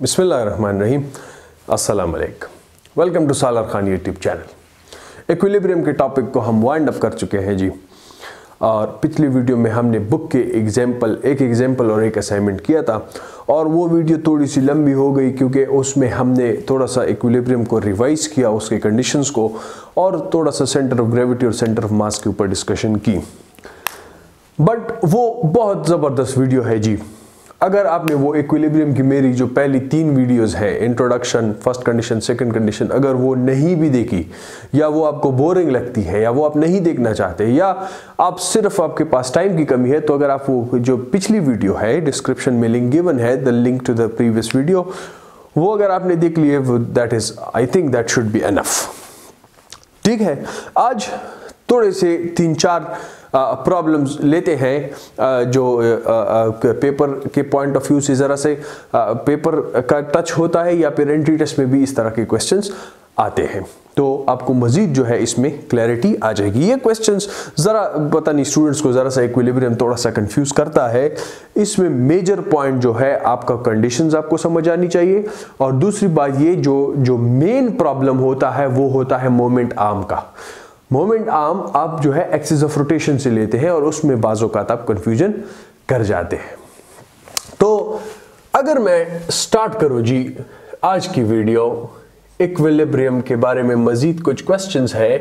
बिस्मिल्लाहिर्रहमानिर्रहीम। अस्सलाम वालेकुम welcome to Salar Khan YouTube channel equilibrium के टॉपिक को हम वाइंड अप कर चुके हैं जी। और पिछली वीडियो में हमने बुक के एग्ज़ाम्पल एक एग्ज़ाम्पल और एक असाइनमेंट किया था। और वो वीडियो थोड़ी सी लंबी हो गई क्योंकि उसमें हमने थोड़ा सा इक्विलिब्रियम को रिवाइज किया, उसके कंडीशंस को, और थोड़ा सा सेंटर ऑफ़ ग्रेविटी और सेंटर ऑफ़ मास के ऊपर डिस्कशन की। बट वो बहुत ज़बरदस्त वीडियो है जी। अगर आपने वो इक्विलिब्रियम की मेरी जो पहली तीन वीडियोस है introduction first condition second condition अगर वो नहीं भी देखी, या वो आपको बोरिंग लगती है, या वो आप नहीं देखना चाहते, या आप सिर्फ़ आपके पास टाइम की कमी है तो अगर आप वो जो पिछली वीडियो है डिस्क्रिप्शन में लिंक गिवन है the link to the previous video वो अगर आपने देख लिए that is I think that should be enough ठीक है? आज थोड़े से तीन चार प्रॉब्लम्स लेते हैं जो पेपर के पॉइंट ऑफ़ व्यू से ज़रा से पेपर का टच होता है या फिर एंट्री टेस्ट में भी इस तरह के क्वेश्चंस आते हैं। तो आपको मजीद जो है इसमें क्लैरिटी आ जाएगी। ये क्वेश्चंस ज़रा, पता नहीं स्टूडेंट्स को ज़रा सा इक्विलिब्रियम थोड़ा सा कंफ्यूज करता है। इसमें मेजर पॉइंट जो है, आपका कंडीशंस आपको समझ आनी चाहिए। और दूसरी बात ये, जो जो मेन प्रॉब्लम होता है, वो होता है मोमेंट आर्म का। मोमेंट आर्म आप जो है एक्सिस ऑफ़ रोटेशन से लेते हैं और उसमें बाजों का आप कंफ्यूजन कर जाते हैं। तो अगर मैं स्टार्ट करूँ जी, आज की वीडियो इक्विलिब्रियम के बारे में मजीद कुछ क्वेश्चंस है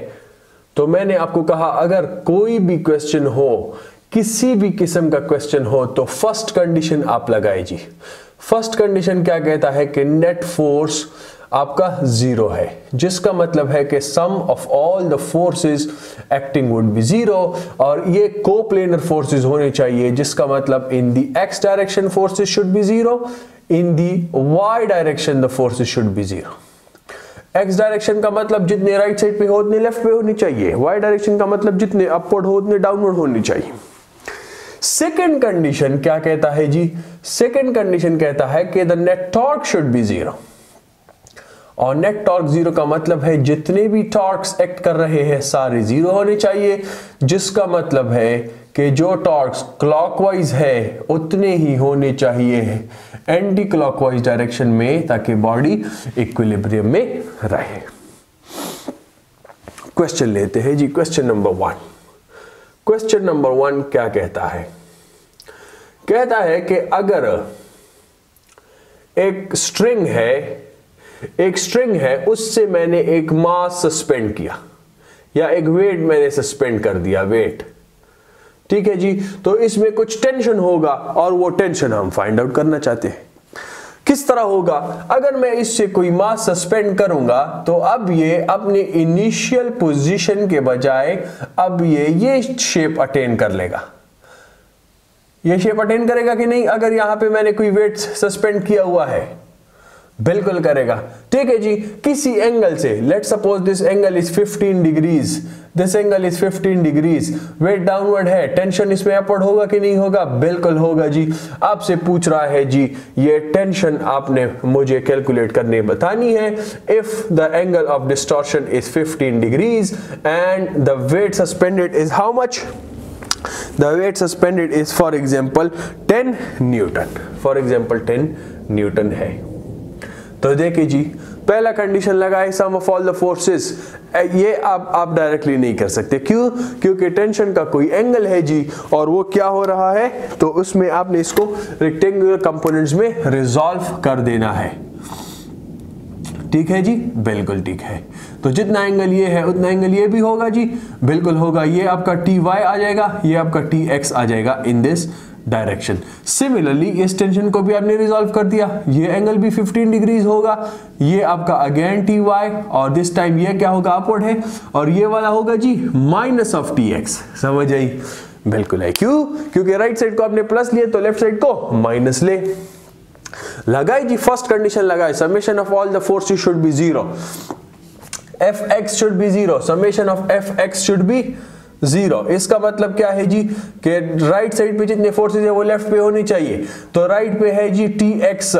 तो मैंने आपको कहा, अगर कोई भी क्वेश्चन हो, किसी भी किस्म का क्वेश्चन हो तो फ़र्स्ट कंडीशन आप लगाए जी। फ़र्स्ट कंडीशन क्या कहता है कि नेट फोर्स आपका ज़ीरो है, जिसका मतलब है कि sum of all the forces acting would be zero और ये कोप्लेनर फोर्सेस होने चाहिए, जिसका मतलब in the X direction forces should be zero in the Y direction the forces should be zero X direction का मतलब जितने राइट साइड पे हो, उतने लेफ़्ट पे होनी चाहिए। वाई डायरेक्शन का मतलब जितने अपवर्ड हो, उतने डाउनवर्ड होनी चाहिए। सेकेंड कंडीशन क्या कहता है जी? सेकेंड कंडीशन कहता है कि the net torque should be zero और नेट टॉर्क ज़ीरो का मतलब है जितने भी टॉर्क्स एक्ट कर रहे हैं, सारे ज़ीरो होने चाहिए, जिसका मतलब है कि जो टॉर्क्स क्लॉकवाइज है, उतने ही होने चाहिए एंटी क्लॉकवाइज डायरेक्शन में, ताकि बॉडी इक्विलिब्रियम में रहे। क्वेश्चन लेते हैं जी question number one question number one क्या कहता है? कहता है कि अगर एक स्ट्रिंग है एक स्ट्रिंग है, उससे मैंने एक मास सस्पेंड किया, या एक वेट मैंने सस्पेंड कर दिया वेट ठीक है जी? तो इसमें कुछ टेंशन होगा, और वो टेंशन हम फाइंड आउट करना चाहते हैं। किस तरह होगा? अगर मैं इससे कोई मास सस्पेंड करूँगा तो अब ये अपने इनिशियल पोजीशन के बजाय, अब ये ये शेप अटेन कर लेगा। ये शेप अटेन करेगा कि नहीं? अगर यहाँ पे मैंने कोई वेट सस्पेंड किया हुआ है बिल्कुल करेगा। ठीक है जी, किसी एंगल से let suppose this angle is 15 degrees this angle is 15 degrees weight downward है टेंशन इसमें अपवर्ड होगा कि नहीं होगा? बिल्कुल होगा जी। आपसे पूछ रहा है जी, ये टेंशन आपने मुझे कैलकुलेट करने बतानी है। If the angle of distortion is 15 degrees and the weight suspended is how much the weight suspended is, for example 10 newton. For example 10 newton है। तो देखिए जी, पहला कंडीशन लगाए sum of all the forces ये आप आप डायरेक्टली नहीं कर सकते। क्यों? क्योंकि टेंशन का कोई एंगल है जी, और वो क्या हो रहा है? तो उसमें आपने इसको रेक्टेंगुलर कंपोनेंट्स में रिजॉल्व कर देना है। ठीक है जी? बिल्कुल ठीक है। तो जितना एंगल ये है, उतना एंगल ये भी होगा जी। बिल्कुल होगा। ये आपका टी वाई आ जाएगा, ये आपका टी एक्स आ जाएगा इन दिस डायरेक्शन सिमिलरली इस टेंशन को भी आपने रिजॉल्व कर दिया। ये एंगल भी 15 डिग्रीज होगा। ये आपका अगेन टी वाई और दिस टाइम ये क्या होगा? अपवर्ड है। और ये वाला होगा जी माइनस ऑफ़ टी एक्स समझ आई? बिल्कुल है। क्यों? क्योंकि राइट साइड को आपने प्लस लिया तो लेफ़्ट साइड को माइनस ले। लगाई जी फ़र्स्ट कंडीशन लगाए। Summation of all the forces should be zero F X should be zero summation of F X should be zero इसका मतलब क्या है जी? कि राइट साइड पे जितने फोर्सेस है, वो लेफ़्ट पे होनी चाहिए। तो राइट पे है जी टी एक्स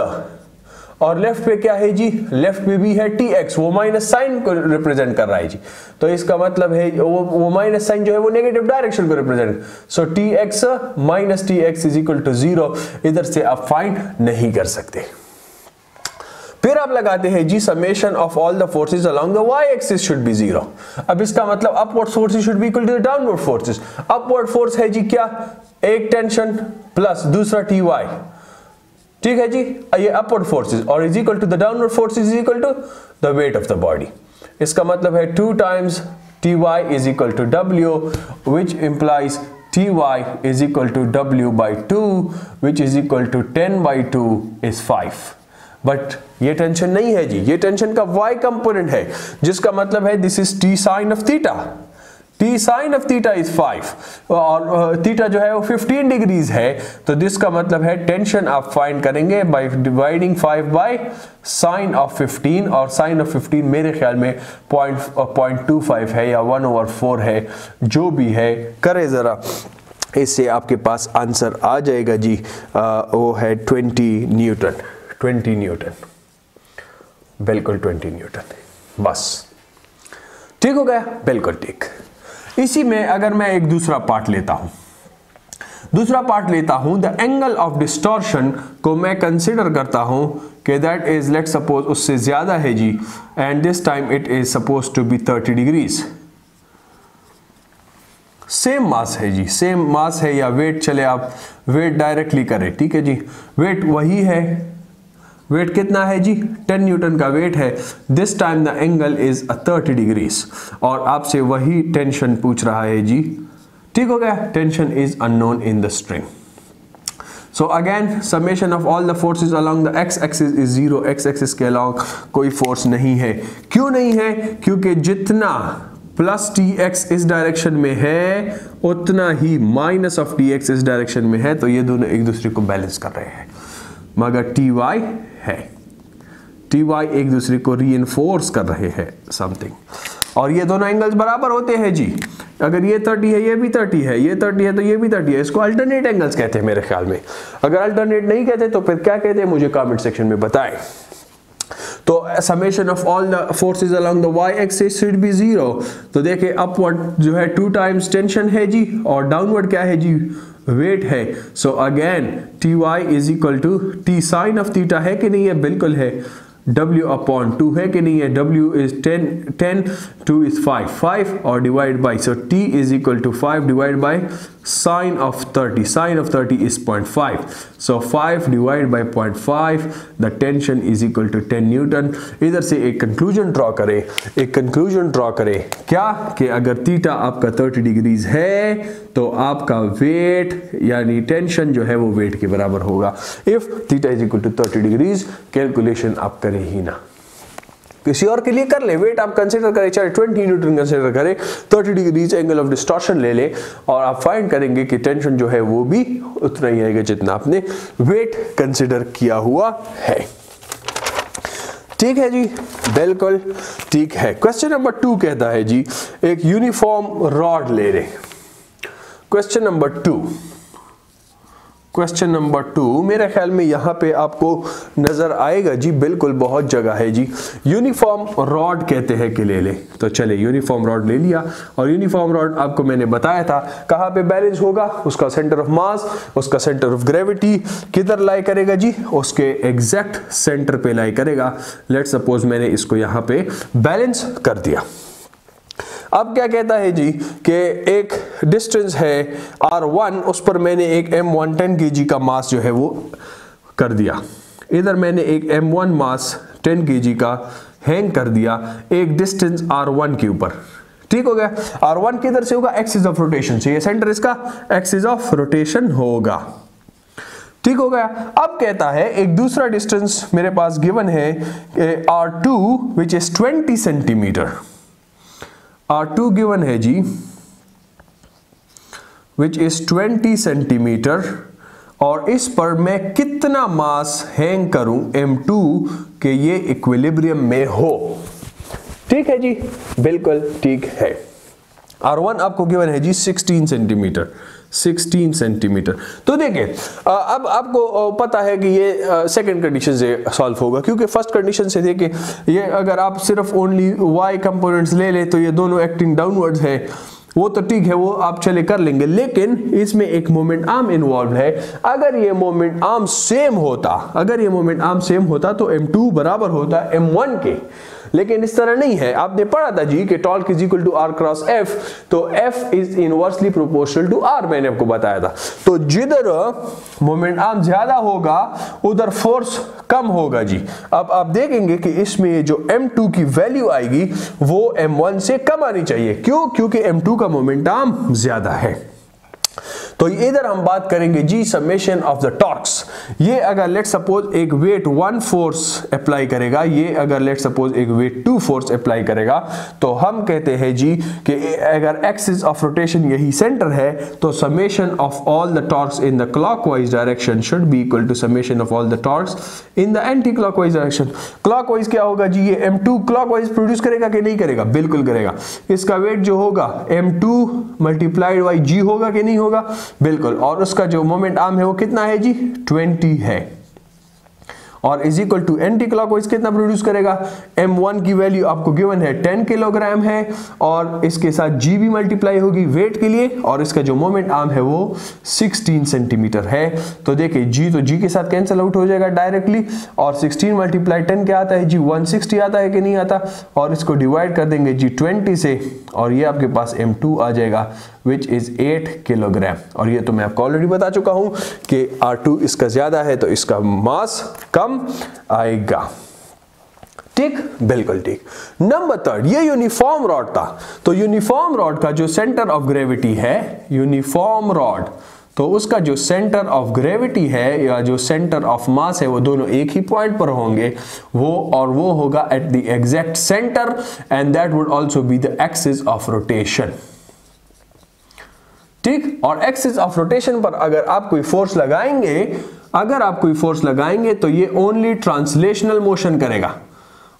और लेफ़्ट पे क्या है जी? लेफ़्ट पे भी है टी एक्स वो माइनस साइन को रिप्रेजेंट कर रहा है जी। तो इसका मतलब है, वो वो माइनस साइन जो है, वो नेगेटिव डायरेक्शन को represent so T X minus T X is equal to zero इधर से आप फाइंड नहीं कर सकते। फिर आप लगाते हैं जी summation of all the forces along the Y axis should be zero अब इसका मतलब upward forces should be equal to the downward forces upward force है जी क्या? एक टेंशन प्लस दूसरा टी वाई ठीक है जी? ये अपवर्ड फोर्सेस और is equal to the downward force is equal to the weight of the body इसका मतलब है two times T Y is equal two W which implies T Y is equal to W by two which is equal to ten by two is five but ये tension नहीं है जी। ये tension का Y component है जिसका मतलब है this is T sine of theta T sine of theta is five और थीटा जो है वो 15 डिग्रीज है तो जिसका मतलब है टेंशन आप फाइंड करेंगे by dividing 5 by sine of 15 और साइन ऑफ़ 15 मेरे ख्याल में पॉइंट पॉइंट टू फाइव है या वन ओवर फोर है जो भी है। करे ज़रा। इससे आपके पास आंसर आ जाएगा जी आ, वो है 20 न्यूटन 20 न्यूटन। बिल्कुल 20 न्यूटन। बस। ठीक हो गया? बिल्कुल ठीक। इसी में अगर मैं एक दूसरा पार्ट लेता हूँ। दूसरा पार्ट लेता हूँ द एंगल ऑफ़ डिस्टॉर्शन को मैं कंसिडर करता हूँ कि दैट इज़ लेट सपोज़ उससे ज़्यादा है जी and this time it is suppose to be 30 degrees same mass है जी। सेम मास है या वेट चले आप वेट डायरेक्टली करें। ठीक है जी? वेट वही है वेट कितना है जी? 10 न्यूटन का वेट है। This time the angle is 30 degrees और आपसे वही टेंशन पूछ रहा है जी। ठीक हो गया? Tension is unknown in the string so again summation of all the forces along the X axis is zero X axis के अलोंग कोई फोर्स नहीं है। क्यों नहीं है? क्योंकि जितना प्लस टी एक्स इस डायरेक्शन में है, उतना ही माइनस ऑफ़ टी एक्स इस डायरेक्शन में है। तो ये दोनों एक दूसरे को बैलेंस कर रहे हैं। मगर टी वाई टी वाई एक दूसरे को री कर रहे हैं समथिंग और ये दोनों एंगल्स बराबर होते हैं जी। अगर ये 30 है, ये भी 30 है, ये 30 है तो ये भी 30 है। इसको अल्टरनेट एंगल्स कहते हैं मेरे ख्याल में। अगर अल्टरनेट नहीं कहते तो फिर क्या कहते हैं? मुझे कमेंट सेक्शन में बताएँ। तो summation of all the forces along the Y axis should be zero तो देखिए अपवर्ड जो है टू टाइम्स टेंशन है जी, और डाउनवर्ड क्या है जी? वेट है। So again T Y is equal to T sine of theta है कि नहीं? है बिल्कुल है। W अपॉन टू है कि नहीं है? W is ten ten two is five five और divide by so T is equal to five divide by thirty sine of thirty is point five so five divide by point five the tension is equal to ten newton इधर से एक conclusion draw करें। एक conclusion draw करें। क्या? कि अगर theta आपका थर्टी डिग्रीज है तो आपका वेट यानी टेंशन जो है वो वेट के बराबर होगा। If theta is equal to thirty degrees calculation आप करें ही ना। किसी और के लिए कर ले। वेट आप कंसिडर करें, चाहे 20 न्यूटन कंसिडर करें 30 डिग्रीज एंगल ऑफ़ डिस्टॉर्शन ले ले और आप फाइंड करेंगे कि टेंशन जो है वो भी उतना ही आएगा जितना आपने वेट कंसिडर किया हुआ है। ठीक है जी? बिल्कुल ठीक है। क्वेश्चन नंबर टू कहता है जी, एक यूनिफॉर्म रॉड ले रहे। Question number two question number two मेरे ख्याल में यहाँ पे आपको नज़र आएगा, जी बिल्कुल बहुत जगह है जी। यूनिफॉर्म रॉड कहते हैं कि ले। ले तो चले यूनिफॉर्म रॉड ले लिया। और यूनिफॉर्म रॉड आपको मैंने बताया था, कहाँ पे बैलेंस होगा? उसका सेंटर ऑफ़ मास उसका सेंटर ऑफ़ ग्रेविटी किधर लाई करेगा जी? उसके एग्जैक्ट सेंटर पे लाई करेगा। लेट सपोज़ मैंने इसको यहाँ पे बैलेंस कर दिया। अब क्या कहता है जी कि एक डिस्टेंस है आर वन उस पर मैंने एक m1 10 kg का मास जो है वो कर दिया। इधर मैंने एक एम वन मास 10 kg का हैंग कर दिया एक डिस्टेंस r1 के ऊपर। ठीक हो गया? R1 किधर से होगा? एक्सिस ऑफ़ रोटेशन से। ये सेंटर इसका एक्सिस ऑफ़ रोटेशन होगा। ठीक हो गया? अब कहता है एक दूसरा डिस्टेंस मेरे पास गिवन है R two which is 20 centimetre R2 given है जी विच इज़ 20 सेंटीमीटर और इस पर मैं कितना मास हैंग करूँ M2 के ये इक्विलिब्रियम में हो। ठीक है जी? बिल्कुल ठीक है। R1 आपको गिवन है जी 16 सेंटीमीटर 16 सेंटीमीटर। तो देखिए अब आपको पता है कि ये सेकंड कंडीशन से सॉल्व होगा, क्योंकि फ़र्स्ट कंडीशन से देखिए, ये अगर आप सिर्फ़ ओनली वाई कंपोनेंट्स ले ले तो ये दोनों एक्टिंग डाउनवर्ड्स है। वो तो ठीक है, वो आप चले कर लेंगे, लेकिन इसमें एक मोमेंट आर्म इन्वॉल्व है। अगर ये मोमेंट आर्म सेम होता, अगर ये मोमेंट आर्म सेम होता तो m2 बराबर होता m1 के। लेकिन इस तरह नहीं है। आपने पढ़ा था जी कि torque is equal to R cross F तो F is inversely proportional to R मैंने आपको बताया था। तो जिधर मोमेंट आर्म ज़्यादा होगा, उधर फोर्स कम होगा जी। अब आप देखेंगे कि इसमें जो m2 की वैल्यू आएगी, वो m1 से कम आनी चाहिए। क्यों? क्योंकि m2 का मोमेंट आर्म ज़्यादा है। तो इधर हम बात करेंगे जी समेशन ऑफ़ द टॉर्क्स ये अगर लेट सपोज़ एक वेट वन फोर्स अप्लाई करेगा, ये अगर लेट सपोज़ एक वेट टू फोर्स अप्लाई करेगा तो हम कहते हैं जी कि अगर एक्सिस ऑफ़ रोटेशन यही सेंटर है तो summation of all the torques in the clockwise direction should be equal to summation of all the torques in the anti clockwise direction clockwise क्या होगा जी? ये m2 क्लॉकवाइज प्रोड्यूस करेगा कि नहीं करेगा? बिल्कुल करेगा। इसका वेट जो होगा m2 मल्टीप्लाइड बाई जी होगा कि नहीं होगा? बिल्कुल। और उसका जो मोमेंट आर्म है वो कितना है जी? 20 है। और is equal to anti clockwise कितना प्रोड्यूस करेगा? m1 की वैल्यू आपको गिवन है 10 किलोग्राम है, और इसके साथ g भी मल्टीप्लाई होगी वेट के लिए, और इसका जो मोमेंट आर्म है वो 16 सेंटीमीटर है। तो देखिए जी तो जी के साथ कैंसिल आउट हो जाएगा डायरेक्टली और 16 मल्टीप्लाई टेन क्या आता है जी? 160 आता है कि नहीं आता? और इसको डिवाइड कर देंगे जी 20 से, और ये आपके पास m2 आ जाएगा। विच इज़ 8 किलोग्राम और ये तो मैं आपको ऑलरेडी बता चुका हूँ कि R2 इसका ज़्यादा है तो इसका मास कम आएगा। ठीक? बिल्कुल ठीक। नंबर थर्ड ये यूनिफॉर्म रॉड था। तो यूनिफॉर्म रॉड का जो सेंटर ऑफ़ ग्रेविटी है यूनिफॉर्म रॉड तो उसका जो सेंटर ऑफ़ ग्रेविटी है या जो सेंटर ऑफ़ मास है, वो दोनों एक ही पॉइंट पर होंगे। वो और वो होगा at the exact centre and that would also be the axis of rotation ठीक? और एक्सिस ऑफ़ रोटेशन पर अगर आप कोई फोर्स लगाएँगे, अगर आप कोई फोर्स लगाएँगे तो ये ओनली ट्रांसलेशनल मोशन करेगा।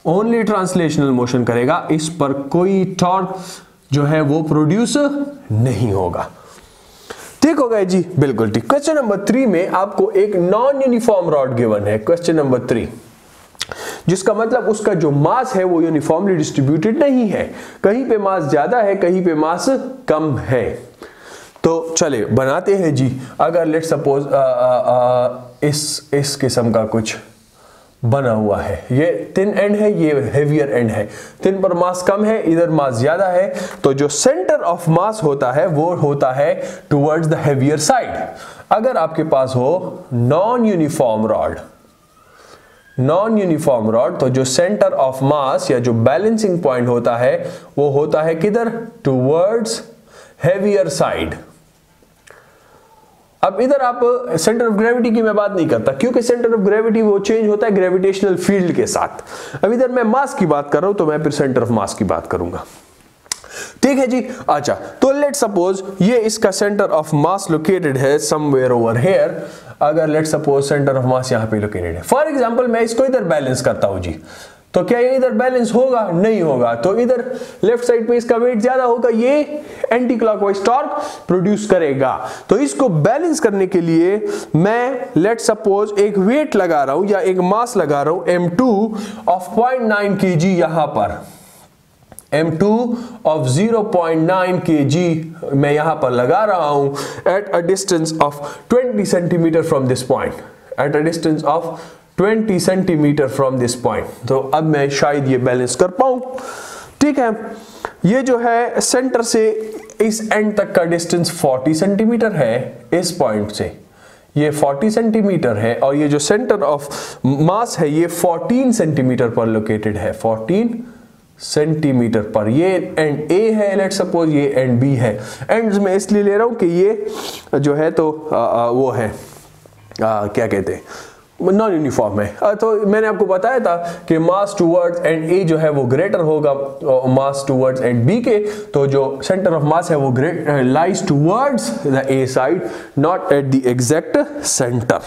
ओनली ट्रांसलेशनल मोशन करेगा। इस पर कोई टॉर्क जो है वो प्रोड्यूस नहीं होगा। ठीक हो गए जी? बिल्कुल ठीक। क्वेश्चन नंबर थ्री में आपको एक नॉन यूनिफॉर्म रॉड गिवन है। क्वेश्चन नंबर थ्री जिसका मतलब उसका जो मास है वो यूनिफॉर्मली डिस्ट्रीब्यूटेड नहीं है। कहीं पे मास ज़्यादा है, कहीं पे मास कम है। तो चले बनाते हैं जी। अगर लेट सपोज़ इस इस किस्म का कुछ बना हुआ है। ये थिन एंड है, ये हेवियर एंड है। थिन पर मास कम है, इधर मास ज़्यादा है। तो जो सेंटर ऑफ़ मास होता है, वो होता है टुवर्ड्स द हेवियर साइड अगर आपके पास हो non uniform rod non uniform rod तो जो सेंटर ऑफ़ मास या जो बैलेंसिंग पॉइंट होता है, वो होता है किधर? टुवर्ड्स हेवियर साइड अब इधर आप सेंटर ऑफ़ ग्रेविटी की मैं बात नहीं करता, क्योंकि सेंटर ऑफ़ ग्रेविटी वो चेंज होता है ग्रेविटेशनल फ़ील्ड के साथ। अब इधर मैं मास की बात कर रहा हूँ तो मैं फिर सेंटर ऑफ़ मास की बात करूँगा। ठीक है जी? अच्छा तो लेट सपोज़ ये इसका सेंटर ऑफ़ मास लोकेटेड है समवेयर ओवर हेयर अगर let suppose centre of mass यहाँ पे लोकेटेड है। फॉर एग्जांपल मैं इसको इधर बैलेंस करता हूँ जी। तो क्या ये इधर बैलेंस होगा? नहीं होगा। तो इधर लेफ़्ट साइड पे इसका वेट ज़्यादा होगा, ये एंटी क्लॉकवाइज टॉर्क प्रोड्यूस करेगा। तो इसको बैलेंस करने के लिए मैं लेट सपोज़ एक वेट लगा रहा हूँ या एक मास लगा रहा हूँ M2 ऑफ़ 0.9 kg यहाँ पर। M2 ऑफ़ 0.9 kg मैं यहाँ पर लगा रहा हूँ at a distance of 20 centimetre from this point at a distance of 20 centimetre from this point तो अब मैं शायद ये बैलेंस कर पाऊँ। ठीक है? ये जो है सेंटर से इस एंड तक का डिस्टेंस 40 सेंटीमीटर है इस पॉइंट से। ये 40 सेंटीमीटर है और ये जो सेंटर ऑफ़ मास है ये 14 सेंटीमीटर पर लोकेटेड है। 14 सेंटीमीटर पर। ये एंड ए है लेट सपोज़ ये एंड बी है। एंड मैं इसलिए ले रहा हूँ कि ये जो है तो आ, आ, वो है। आ, क्या कहते हैं? नॉन यूनिफॉर्म है। तो मैंने आपको बताया था कि मास टूवर्ड्स एंड ए जो है वो ग्रेटर होगा मास टूवर्ड्स एंड बी के तो जो सेंटर ऑफ़ मास है वो great lies towards the A side not at the exact centre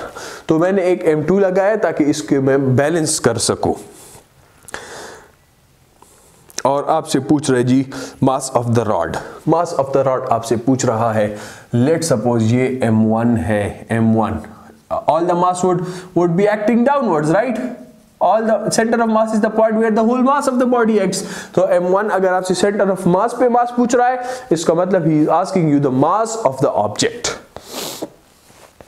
तो मैंने एक एम टू लगाया ताकि इसके मैं बैलेंस कर सकूँ। और आपसे पूछ रहे, जी mass of the rod mass of the rod आपसे पूछ रहा है लेट सपोज़ ये एम वन है M1 all the mass would would be acting downwards right all the center of mass is the point where the whole mass of the body acts तो m1 अगर आपसे center of mass पे mass पूछ रहा है इसका मतलब he is asking you the mass of the object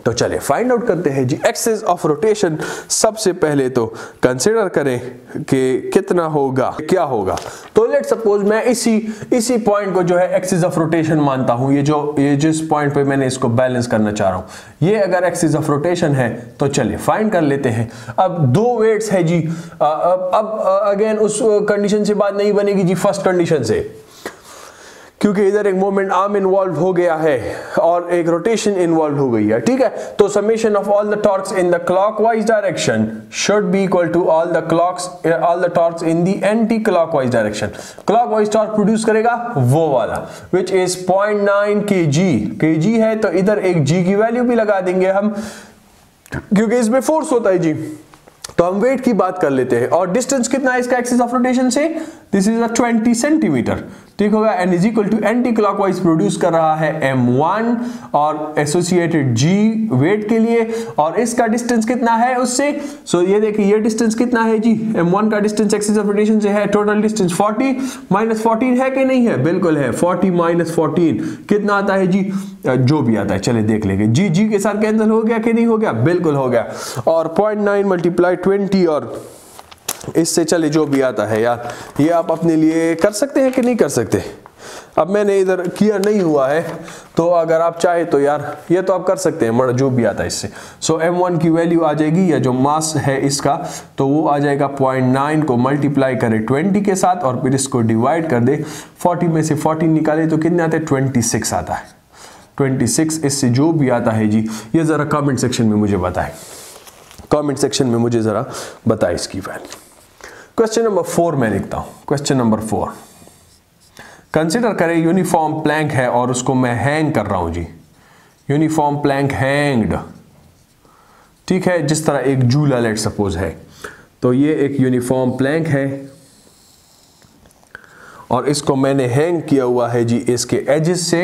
तो चले फाइंड आउट करते हैं जी एक्सेस ऑफ़ रोटेशन सबसे पहले तो कंसिडर करें कि कितना होगा, क्या होगा। तो लेट सपोज़ मैं इसी इसी पॉइंट को जो है एक्सिस ऑफ़ रोटेशन मानता हूँ। ये जो, ये जिस पॉइंट पे मैंने इसको बैलेंस करना चाह रहा हूँ। ये अगर एक्सिस ऑफ़ रोटेशन है तो चलिए फाइंड कर लेते हैं। अब दो वेट्स है जी। अब अगेन उस कंडीशन से बात नहीं बनेगी जी फ़र्स्ट कंडीशन से। क्योंकि इधर एक मोमेंट आर्म इन्वॉल्व हो गया है और एक रोटेशन इन्वॉल्व हो गई है, ठीक है? तो summation of all the torques in the clockwise direction should be equal to all the clocks all the torques in the anti clockwise direction clockwise torque produce करेगा वो वाला which is point nine k जी के जी है तो इधर एक जी की value भी लगा देंगे हम, क्योंकि इसमें फोर्स होता है जी। तो हम वेट की बात कर लेते हैं। और डिस्टेंस कितना है इसका एक्सिस ऑफ़ रोटेशन से? दिस इज़ अ 20 सेंटीमीटर ठीक होगा N is equal to anti clockwise produce कर रहा है m1 और एसोसिएटेड g वेट के लिए। और इसका डिस्टेंस कितना है उससे? सो so, ये देखिए ये डिस्टेंस कितना है जी? M1 का डिस्टेंस एक्सिस ऑफ़ रोटेशन से है। टोटल डिस्टेंस 40 माइनस फोर्टीन है कि नहीं है? बिल्कुल है। 40 माइनस फोर्टीन कितना आता है जी? जो भी आता है। चले देख लेंगे। जी जी के साथ कैंसिल हो गया कि नहीं हो गया? बिल्कुल हो गया। और पॉइंट नाइन मल्टीप्लाई ट्वेंटी और इससे चले जो भी आता है यार ये आप अपने लिए कर सकते हैं कि नहीं कर सकते? अब मैंने इधर किया नहीं हुआ है तो अगर आप चाहे तो यार ये तो आप कर सकते हैं मर जो भी आता है इससे। सो so, m1 की वैल्यू आ जाएगी या जो मास है इसका तो वो आ जाएगा 0.9 को मल्टीप्लाई करे 20 के साथ और फिर इसको डिवाइड कर दे। 40 में से 14 निकाले तो कितने आते हैं? 26 आता है। 26 इससे जो भी आता है जी ये ज़रा कमेंट सेक्शन में मुझे बताएँ। कमेंट सेक्शन में मुझे ज़रा बताए इसकी वैल्यू क्वेश्चन नंबर फोर मैं लिखता हूँ. क्वेश्चन नंबर फोर कंसिडर करें यूनिफॉर्म प्लैंक है और उसको मैं हैंग कर रहा हूँ जी. यूनिफॉर्म प्लैंक हैंग्ड ठीक है, जिस तरह एक जूला लेट सपोज़ है. तो ये एक यूनिफॉर्म प्लैंक है. और इसको मैंने हैंग किया हुआ है जी इसके एजेस से.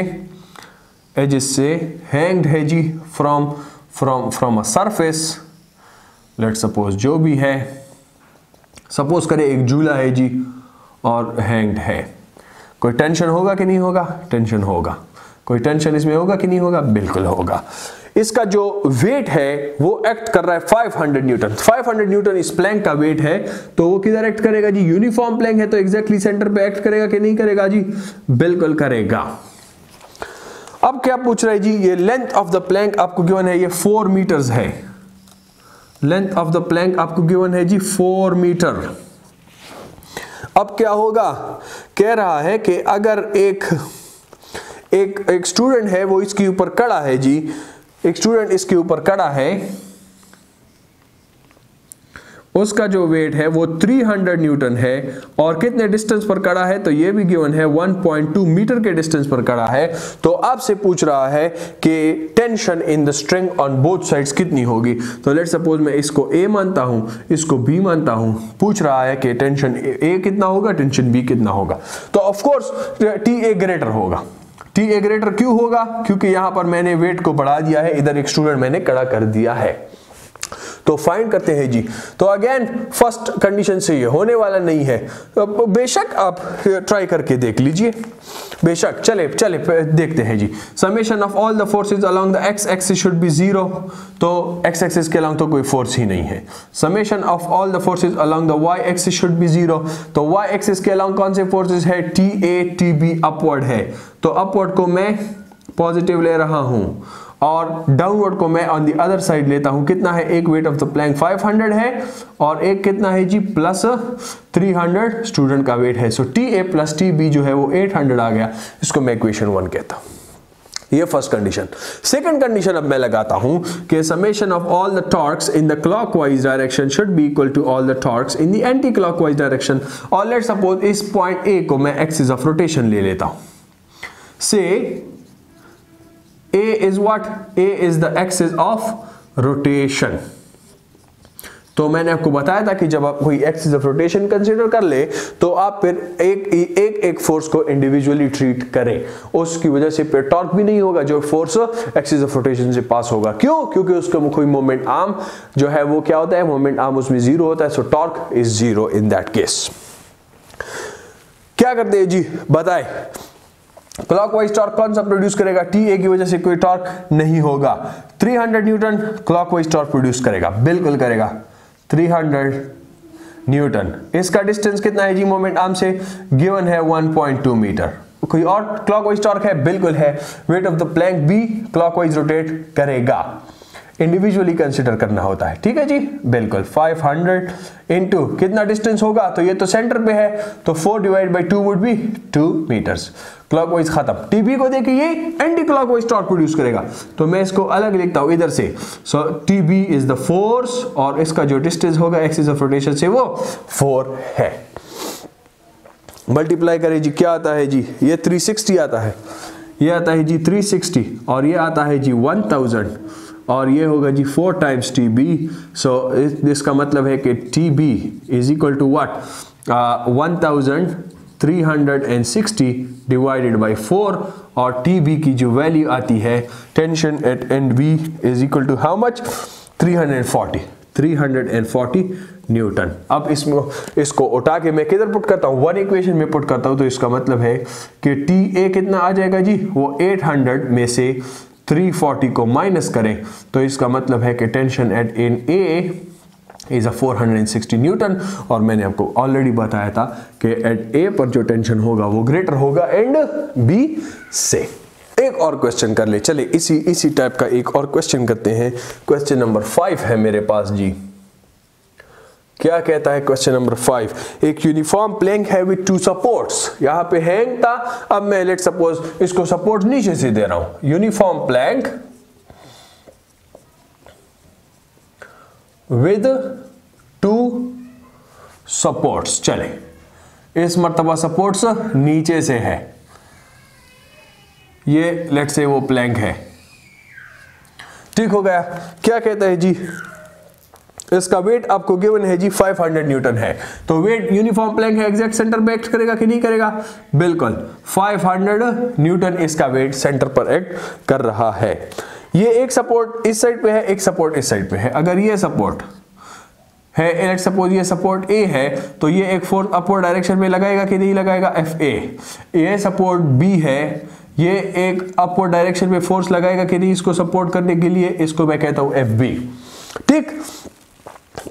एजेस से हैंग्ड है जी from from from a surface let suppose जो भी है सपोज़ करें एक झूला है जी और हैंग्ड है। कोई टेंशन होगा कि नहीं होगा? टेंशन होगा। कोई टेंशन इसमें होगा कि नहीं होगा? बिल्कुल होगा। इसका जो वेट है, वो एक्ट कर रहा है 500 न्यूटन 500 न्यूटन इस प्लैंक का वेट है तो वो किधर एक्ट करेगा जी? यूनिफॉर्म प्लैंक है तो एग्जैक्टली सेंटर पे एक्ट करेगा कि नहीं करेगा जी? बिल्कुल करेगा। अब क्या पूछ रहे जी? ये लेंथ ऑफ़ द प्लैंक आपको गिवन है? ये फोर मीटर्स है। लेंथ ऑफ़ द प्लैंक आपको गिवन है जी फोर मीटर अब क्या होगा? कह रहा है कि अगर एक एक एक स्टूडेंट है, वो इसके ऊपर कड़ा है जी। एक स्टूडेंट इसके ऊपर कड़ा है। उसका जो वेट है वो 300 न्यूटन है और कितने डिस्टेंस पर कड़ा है तो ये भी गिवन है 1.2 मीटर के डिस्टेंस पर कड़ा है। तो आपसे पूछ रहा है कि tension in the string on both sides कितनी होगी? तो लेट सपोज़ मैं इसको ए मानता हूँ, इसको बी मानता हूँ। पूछ रहा है कि टेंशन ए कितना होगा टेंशन बी कितना होगा? तो of course T A greater होगा। टी ए ग्रेटर क्यों होगा? क्योंकि यहाँ पर मैंने वेट को बढ़ा दिया है, इधर एक स्टूडेंट मैंने कड़ा कर दिया है। तो फाइंड करते हैं जी। तो अगेन फ़र्स्ट कंडीशन से ये होने वाला नहीं है। बेशक आप ट्राई करके देख लीजिए। बेशक, चले चले देखते हैं जी। Summation of all the forces along the X axis should be zero तो एक्स एक्सिस के अलोंग तो कोई फोर्स ही नहीं है। Summation of all the forces along the Y axis should be zero तो वाई एक्सिस के अलोंग कौन से फोर्सेस है? T A T B upward है। तो अपवर्ड को मैं पॉजिटिव ले रहा हूँ। और डाउनवर्ड को मैं ऑन दी अदर साइड लेता हूँ। कितना है? एक वेट ऑफ़ द प्लैंक 500 है और एक कितना है जी? प्लस 300 स्टूडेंट का वेट है। So T A plus T B जो है वो 800 आ गया। इसको मैं इक्वेशन वन कहता हूँ। ये फ़र्स्ट कंडीशन सेकंड कंडीशन अब मैं लगाता हूँ कि summation of all the torques in the clockwise direction should be equal to all the torques in the anti clockwise direction और लेट सपोज़ इस पॉइंट ए को मैं एक्सिस ऑफ़ रोटेशन ले लेता हूँ। से A is what? A is the axis of rotation. तो मैंने आपको बताया था कि जब आप कोई एक्सिस ऑफ़ रोटेशन कंसीडर कर ले तो आप फिर एक एक एक फोर्स को इंडिविजुअली ट्रीट करें। उसकी वजह से फिर टॉर्क भी नहीं होगा, जो फोर्स एक्सिस ऑफ़ रोटेशन से पास होगा। क्यों? क्योंकि उसका कोई मोमेंट आर्म जो है, वो क्या होता है? मोमेंट आर्म उसमें ज़ीरो होता है so torque is zero in that case क्या करते हैं जी? बताए। क्लॉकवाइज टॉर्क कौन सा प्रोड्यूस करेगा? टी ए की वजह से कोई टॉर्क नहीं होगा। 300 न्यूटन क्लॉकवाइज टॉर्क प्रोड्यूस करेगा। बिल्कुल करेगा। 300 न्यूटन इसका डिस्टेंस कितना है जी? मोमेंट आर्म से गिवन है 1.2 मीटर कोई और क्लॉकवाइज टॉर्क है? बिल्कुल है। Weight of the plank B clockwise rotate करेगा। इंडिविजुअली कंसिडर करना होता है। ठीक है जी? बिल्कुल। 500 हंड्रेड इंटू कितना डिस्टेंस होगा? तो ये तो सेंटर पे है। तो 4 divide by two would be 2 metres clockwise खत्म। टीबी को देखिए ये एंटी क्लॉकवाइज टॉर्क प्रोड्यूस करेगा। तो मैं इसको अलग लिखता हूँ इधर से। So TB is the force और इसका जो डिस्टेंस होगा एक्सिस ऑफ़ रोटेशन से वो 4 है। मल्टीप्लाई करें जी, क्या आता है जी? ये 360 आता है। ये आता है जी 360 और ये आता है जी 1000 और ये होगा जी four times T B so इसका मतलब है कि T B is equal to what one thousand three hundred and sixty divided by four और टी बी की जो वैल्यू आती है tension at end B is equal to how much 340 340 newton अब इसमें, इसको उठा के मैं किधर पुट करता हूँ? वन इक्वेशन में पुट करता हूँ तो इसका मतलब है कि टी ए कितना आ जाएगा जी? वो 800 में से 340 को माइनस करें तो इसका मतलब है कि tension at in A is a 460 newton और मैंने आपको ऑलरेडी बताया था कि एट ए पर जो टेंशन होगा, वो ग्रेटर होगा एंड बी से एक और क्वेश्चन कर ले। चले इसी इसी टाइप का एक और क्वेश्चन करते हैं। क्वेश्चन नंबर फाइव है मेरे पास जी। क्या कहता है क्वेश्चन नंबर फाइव एक यूनिफॉर्म प्लैंक है विथ टू सपोर्ट्स यहाँ पे हैंग था। अब मैं लेट सपोज़ इसको सपोर्ट नीचे से दे रहा हूँ। Uniform plank with two supports चले। इस मरतबा सपोर्ट्स नीचे से है। ये लेट से वो प्लैंक है। ठीक हो गया। क्या कहता है जी? इसका वेट आपको गिवन है जी 500 न्यूटन है। तो वेट यूनिफॉर्म प्लैंक है एग्जैक्ट सेंटर पे एक्ट करेगा कि नहीं करेगा? बिल्कुल। 500 न्यूटन इसका वेट सेंटर पर एक्ट कर रहा है। ये एक सपोर्ट इस साइड पे है, एक सपोर्ट इस साइड पे है। अगर ये सपोर्ट है लेट सपोज़ ये सपोर्ट ए है तो ये एक फोर्स अपवर्ड डायरेक्शन में लगाएगा कि नहीं लगाएगा? एफ़ ए ये सपोर्ट बी है, ये एक अपवर्ड डायरेक्शन में फोर्स लगाएगा कि नहीं इसको सपोर्ट करने के लिए? इसको मैं कहता हूँ एफ़ बी ठीक?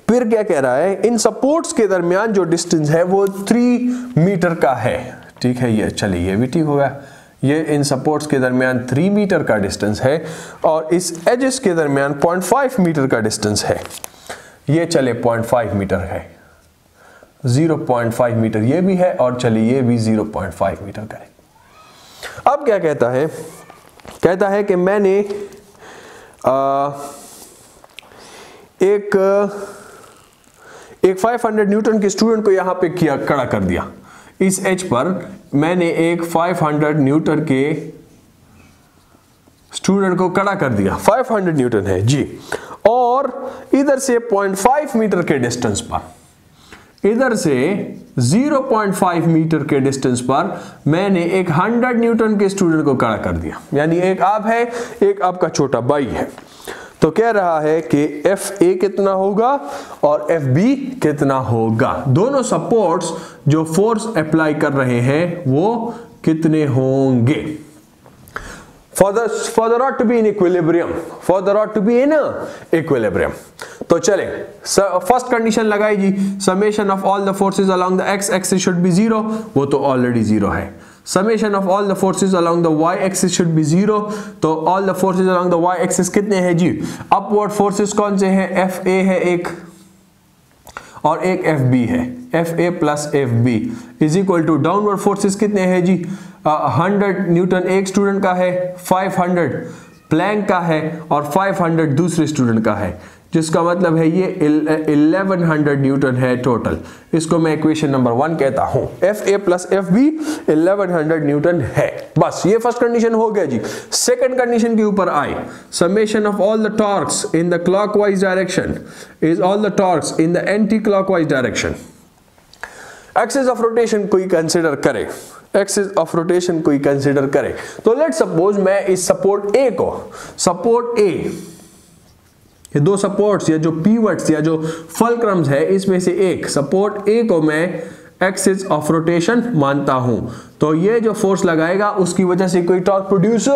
फिर क्या कह रहा है? इन सपोर्ट्स के दरमियान जो डिस्टेंस है, वो थ्री मीटर का है। ठीक है, ये, चलिए, ये भी ठीक होगा। ये इन सपोर्ट्स के दरमियान थ्री मीटर का डिस्टेंस है और इस एजेस के दरमियान पॉइंट फाइव मीटर का डिस्टेंस है। ये चले पॉइंट फाइव मीटर है। ज़ीरो पॉइंट फाइव मीटर ये भी है और चले ये भी ज़ीरो पॉइंट फाइव मीटर करें अब क्या कहता है? कहता है कि मैंने आ, एक एक 500 न्यूटन के स्टूडेंट को यहाँ पे किया कड़ा कर दिया। इस एच पर मैंने एक 500 न्यूटन के स्टूडेंट को कड़ा कर दिया। 500 न्यूटन है, जी। और इधर से 0.5 मीटर के डिस्टेंस पर, इधर से 0.5 मीटर के डिस्टेंस पर मैंने एक 100 न्यूटन के स्टूडेंट को कड़ा कर दिया। यानी एक आप है, एक आपका छोटा भाई है। तो कह रहा है कि एफ़ ए कितना होगा और एफ़ बी कितना होगा। दोनों सपोर्ट्स जो फोर्स अप्लाई कर रहे हैं, वो कितने होंगे? For the for the rod to be in equilibrium for the rod to be in equilibrium तो चले फ़र्स्ट कंडीशन लगाई जी summation of all the forces along the X axis should be zero वो तो ऑलरेडी ज़ीरो है। Summation of all the forces along the Y axis should be zero तो all the forces along the Y axis कितने हैं जी? Upward forces कौन से हैं? F A है एक और एक एफ़ बी है। F A plus F B is equal to downward forces कितने हैं जी? हंड्रेड न्यूटन एक स्टूडेंट का है फाइव हंड्रेड प्लैंक का है और फाइव हंड्रेड दूसरे स्टूडेंट का है, जिसका मतलब है ये 1100 न्यूटन है टोटल इसको मैं इक्वेशन नंबर वन कहता हूँ। F A plus F B eleven newton है। बस, ये फ़र्स्ट कंडीशन हो गया जी। सेकंड कंडीशन के ऊपर आए। Summation of all the torques in the clockwise direction is all the torques in the anti clockwise direction axis of rotation कोई consider करे। एक्सिस ऑफ़ रोटेशन कोई कंसिडर करे। तो लेट सपोज़ मैं इस सपोर्ट ए को सपोर्ट ए ये दो सपोर्ट्स या जो पीवट्स या जो फलक्रम्स है, इसमें से एक सपोर्ट ए को मैं एक्सिस ऑफ़ रोटेशन मानता हूँ। तो ये जो फोर्स लगाएगा, उसकी वजह से कोई टॉर्क प्रोड्यूस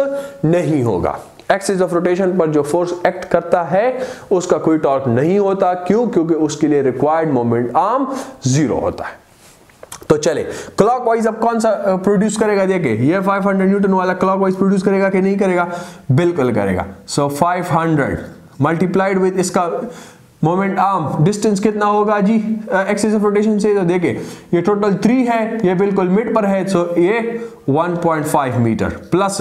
नहीं होगा। एक्सिस ऑफ़ रोटेशन पर जो फोर्स एक्ट करता है, उसका कोई टॉर्क नहीं होता। क्यों? क्योंकि उसके लिए रिक्वायर्ड मोमेंट आर्म ज़ीरो होता है। तो चले क्लॉकवाइज अब कौन सा प्रोड्यूस करेगा? देखिए, ये 500 न्यूटन वाला क्लॉकवाइज प्रोड्यूस करेगा कि नहीं करेगा? बिल्कुल करेगा। सो so 500 मल्टीप्लाइड विद इसका मोमेंट आर्म डिस्टेंस कितना होगा जी? एक्सिस ऑफ़ रोटेशन से तो देखे ये टोटल थ्री है, ये बिल्कुल मिड पर है सो ये 1.5 मीटर प्लस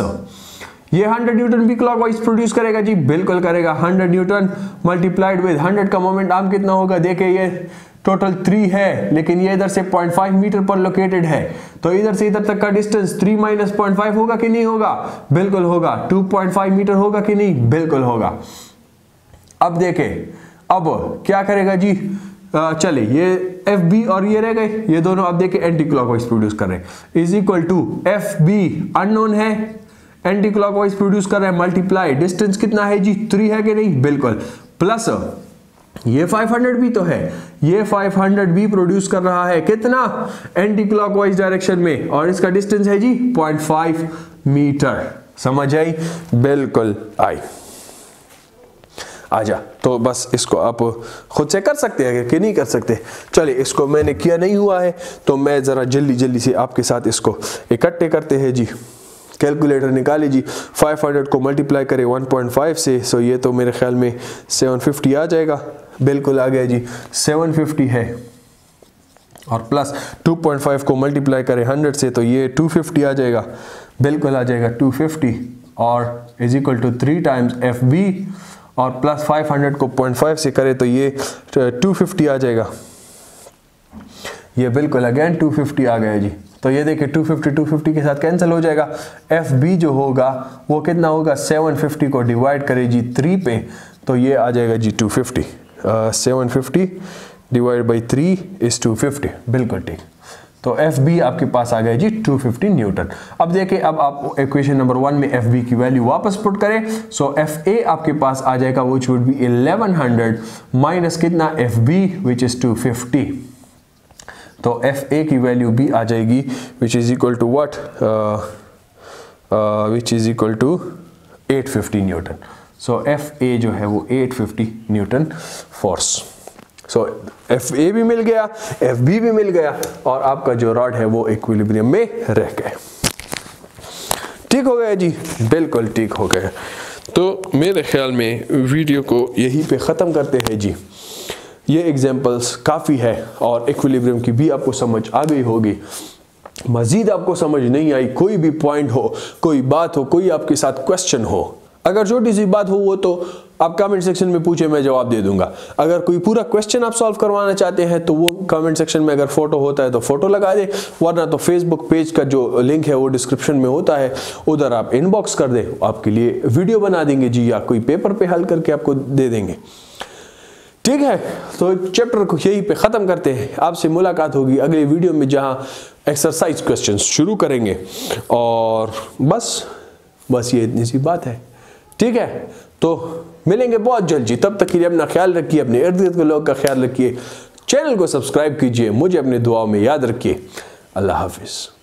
ये 100 न्यूटन भी क्लॉकवाइज प्रोड्यूस करेगा जी? बिल्कुल करेगा। 100 न्यूटन मल्टीप्लाइड विद 100 का मोमेंट आर्म कितना होगा? देखे ये टोटल थ्री है, लेकिन ये इधर से 0.5 मीटर पर लोकेटेड है। तो इधर से इधर तक का डिस्टेंस 3 माइनस पॉइंट होगा कि नहीं होगा? बिल्कुल होगा। 2.5 मीटर होगा कि नहीं? बिल्कुल होगा। अब देखें, अब क्या करेगा जी? चले ये एफ़ बी और ये रह गए। ये दोनों अब देखें एंटी क्लॉकवाइज प्रोड्यूस कर रहे हैं। Is equal to F B unknown है। एंटी क्लॉकवाइज प्रोड्यूस कर रहे हैं। मल्टीप्लाई डिस्टेंस कितना है जी? थ्री है कि नहीं? बिल्कुल। प्लस ये 500 भी तो है। ये 500 भी प्रोड्यूस कर रहा है। कितना? एंटी क्लॉकवाइज डायरेक्शन में। और इसका डिस्टेंस है जी 0.5 मीटर समझ आई? बिल्कुल आई। आजा तो बस इसको आप खुद से कर सकते हैं कि नहीं कर सकते? चलिए, इसको मैंने किया नहीं हुआ है तो मैं ज़रा जल्दी जल्दी से आपके साथ इसको इकट्ठे करते हैं जी। कैलकुलेटर निकाले जी। 500 को मल्टीप्लाई करें 1.5 से सो ये तो मेरे ख्याल में 750 आ जाएगा। बिल्कुल आ गया जी। 750 है। और प्लस 2.5 को मल्टीप्लाई करें 100 से तो ये 250 आ जाएगा। बिल्कुल आ जाएगा 250 और is equal to three times F B और प्लस 500 को 0.5 से करें तो ये 250 आ जाएगा। ये बिल्कुल अगेन 250 आ गया जी। तो ये देखिए 250 250 के साथ कैंसिल हो जाएगा। एफ़ बी जो होगा, वो कितना होगा? 750 को डिवाइड करें जी थ्री पे तो ये आ जाएगा जी 250 seven fifty divide by three is two fifty. बिल्कुल ठीक। तो एफ़ बी आपके पास आ गया जी 250 न्यूटन। अब देखिए, अब आप इक्वेशन नंबर वन में एफ़ बी की वैल्यू वापस पुट करें। सो एफ़ ए आपके पास आ जाएगा विच वुड बी 1100 माइनस कितना? एफ़ बी विच इज़ 250 तो एफ़ ए की वैल्यू भी आ जाएगी which is equal to what which is equal to 850 newton. So F A जो है वो 850 newton force so F A भी मिल गया एफ़ बी भी मिल गया और आपका जो रॉड है वो इक्विलिब्रियम में रह गए। ठीक हो गया जी, बिल्कुल ठीक हो गया। तो मेरे ख्याल में वीडियो को यहीं पे ख़त्म करते हैं जी। ये एग्जांपल्स काफ़ी है और इक्विलिब्रियम की भी आपको समझ आ गई होगी। मज़ीद आपको समझ नहीं आई, कोई भी पॉइंट हो, कोई बात हो, कोई आपके साथ क्वेश्चन हो अगर छोटी सी बात हो वो तो आप कमेंट सेक्शन में पूछे, मैं जवाब दे दूँगा। अगर कोई पूरा क्वेश्चन आप सॉल्व करवाना चाहते हैं तो वो कमेंट सेक्शन में अगर फ़ोटो होता है तो फ़ोटो लगा दे। वरना तो फेसबुक पेज का जो लिंक है, वो डिस्क्रिप्शन में होता है। उधर आप इनबॉक्स कर दे, आपके लिए वीडियो बना देंगे जी, या कोई पेपर पे हल करके आपको दे देंगे। ठीक है तो चैप्टर को यही पे ख़त्म करते हैं। आपसे मुलाकात होगी अगले वीडियो में, जहाँ एक्सरसाइज क्वेश्चन शुरू करेंगे। और बस बस ये इतनी सी बात है। ठीक है? तो मिलेंगे बहुत जल्द। जी तब तक के लिए अपना ख्याल रखिए, अपने इर्द गिर्द के लोग का ख्याल रखिए। चैनल को सब्सक्राइब कीजिए, मुझे अपने दुआओं में याद रखिए। अल्लाह हाफिज़।